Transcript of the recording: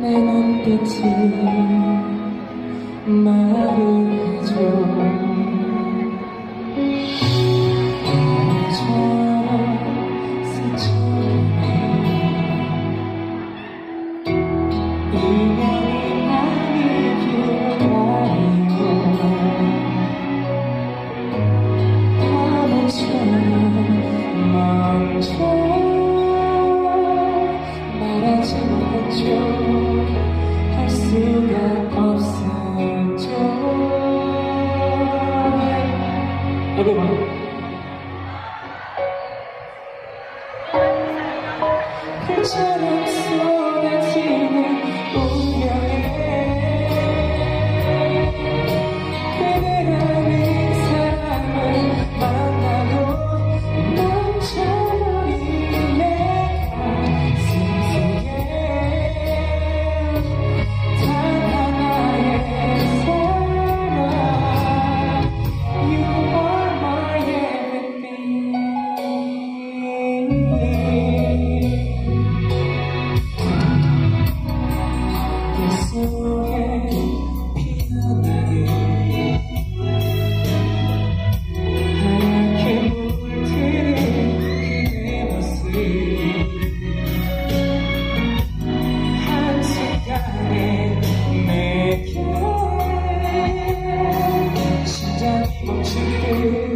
내 눈빛이 말을 해줘. 바람처럼 스쳐가네 이별이 아니길 바라고 바람처럼 멈춰 말하지 못했죠 해봐봐. 별처럼 쏟아지는 you